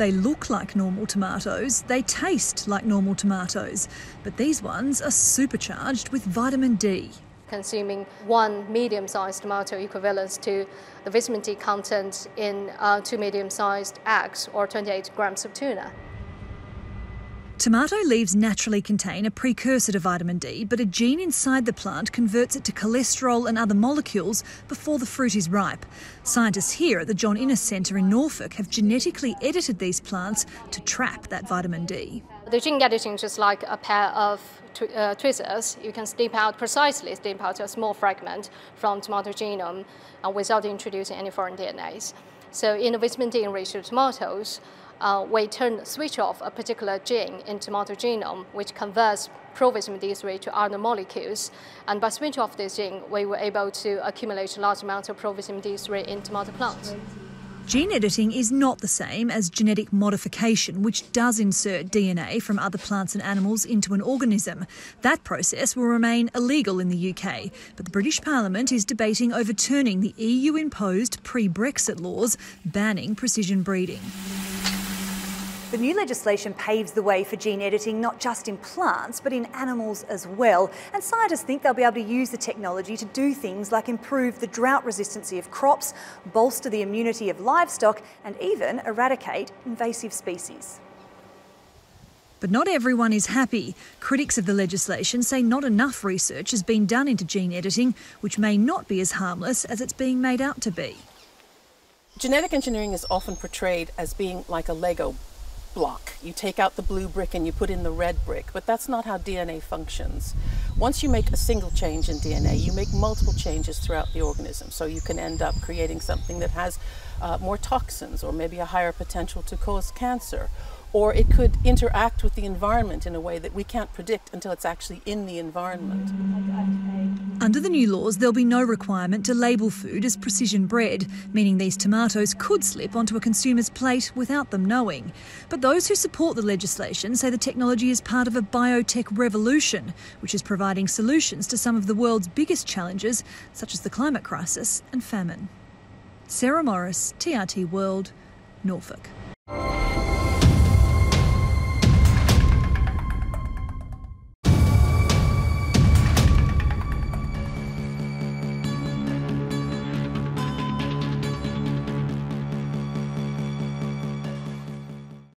They look like normal tomatoes, they taste like normal tomatoes, but these ones are supercharged with vitamin D. Consuming one medium sized tomato equivalents to the vitamin D content in uh, two medium sized eggs or 28 grams of tuna. Tomato leaves naturally contain a precursor to vitamin D, but a gene inside the plant converts it to cholesterol and other molecules before the fruit is ripe. Scientists here at the John Innes Centre in Norfolk have genetically edited these plants to trap that vitamin D. The gene editing is just like a pair of tw- uh, tweezers. You can snip out precisely, snip out a small fragment from tomato genome uh, without introducing any foreign DNAs. So in the vitamin D enriched tomatoes, uh, we turn switch off a particular gene in tomato genome, which converts provitamin D3 to other molecules. And by switch off this gene, we were able to accumulate large amounts of provitamin D3 in tomato plants. Gene editing is not the same as genetic modification, which does insert DNA from other plants and animals into an organism. That process will remain illegal in the UK, but the British Parliament is debating overturning the EU imposed pre Brexit laws banning precision breeding. The new legislation paves the way for gene editing not just in plants but in animals as well. And scientists think they'll be able to use the technology to do things like improve the drought resistancy of crops, bolster the immunity of livestock, and even eradicate invasive species. But not everyone is happy. Critics of the legislation say not enough research has been done into gene editing, which may not be as harmless as it's being made out to be. Genetic engineering is often portrayed as being like a Lego block. You take out the blue brick and you put in the red brick, but that's not how DNA functions. Once you make a single change in DNA, you make multiple changes throughout the organism. So you can end up creating something that has uh, more toxins or maybe a higher potential to cause cancer. Or it could interact with the environment in a way that we can't predict until it's actually in the environment. Under the new laws, there'll be no requirement to label food as precision bred, meaning these tomatoes could slip onto a consumer's plate without them knowing. But those who support the legislation say the technology is part of a biotech revolution, which is providing solutions to some of the world's biggest challenges, such as the climate crisis and famine. Sarah Morice, TRT World, Norfolk.